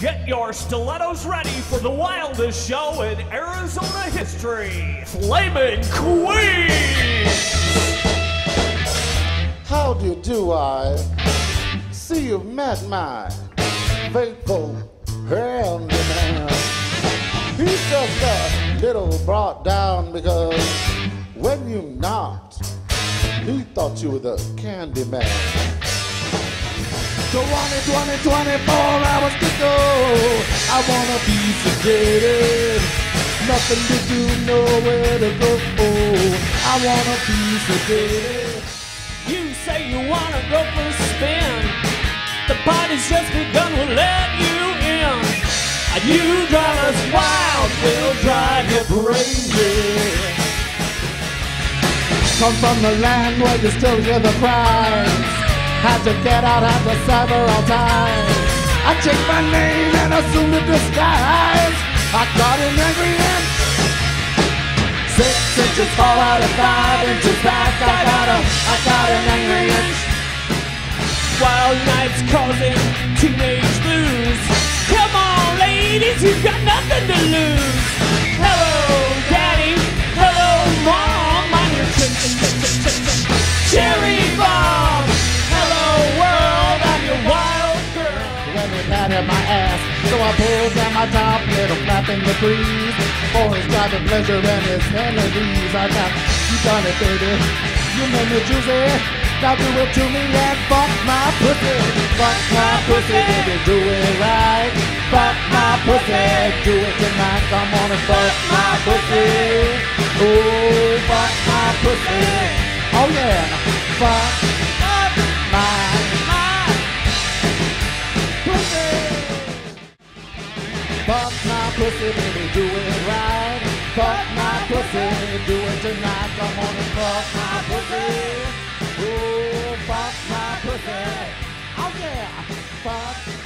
Get your stilettos ready for the wildest show in Arizona history. Flamin' Queens! How do you do, I see you've met my faithful handyman. He's just a little brought down because when you knocked, he thought you were the candy man. 20, 20, 24 hours to go. I wanna be sedated. Nothing to do, nowhere to go. I wanna be sedated. You say you wanna go for a spin. The party's just begun, we'll let you in. And you drive us wild, we'll drive you crazy. Come from the land where you still hear the cries. Had to get out, had to several times. I changed my name and assumed a disguise. I got an angry inch. Six inches forward and five inches back. I got a, I got an angry inch. Wild nights causing teenage I down my top, little flap in the breeze. For his driving pleasure and his melodies, I got you done it, baby. You made me juicy. Now do it to me and fuck my pussy. Fuck my pussy, baby, do it right. Fuck my pussy, do it tonight. I'm on and fuck my pussy. Oh, fuck my pussy. Oh yeah, fuck pussy, baby, do it right. Fuck my pussy, do it tonight. Come on and fuck my pussy. Oh, fuck my pussy. Oh yeah, fuck